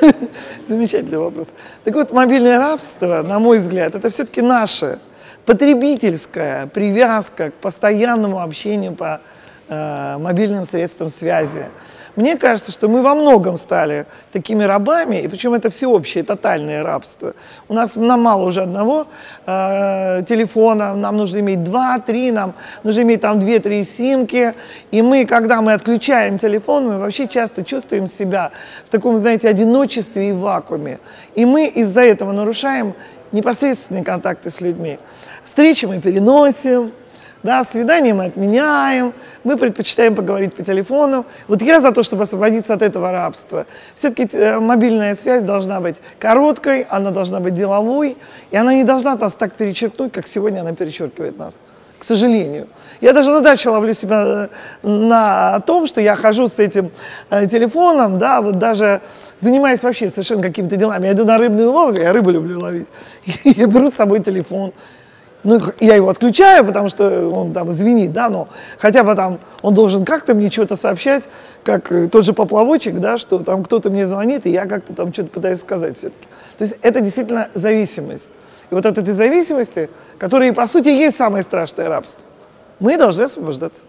Замечательный вопрос. Так вот, мобильное рабство, на мой взгляд, это все-таки наше потребительская привязка к постоянному общению по э, мобильным средствам связи. Мне кажется, что мы во многом стали такими рабами, и причем это всеобщее, тотальное рабство. У нас нам мало уже одного э, телефона, нам нужно иметь два, три, нам нужно иметь там две-три симки. И мы, когда мы отключаем телефон, мы вообще часто чувствуем себя в таком, знаете, одиночестве и вакууме. И мы из-за этого нарушаем непосредственные контакты с людьми. Встречи мы переносим, да, свидание мы отменяем, мы предпочитаем поговорить по телефону. Вот я за то, чтобы освободиться от этого рабства. Все-таки э, мобильная связь должна быть короткой, она должна быть деловой, и она не должна нас так перечеркнуть, как сегодня она перечеркивает нас. К сожалению. Я даже на даче ловлю себя э, на том, что я хожу с этим э, телефоном, да, вот даже занимаюсь вообще совершенно какими-то делами. Я иду на рыбную ловлю, я рыбу люблю ловить. Я беру с собой телефон, ну, я его отключаю, потому что он там звенит, да, но хотя бы там он должен как-то мне что-то сообщать, как э, тот же поплавочек, да, что там кто-то мне звонит, и я как-то там что-то пытаюсь сказать все-таки. То есть это действительно зависимость. И вот от этой зависимости, которая, по сути, есть самое страшное рабство, мы должны освобождаться.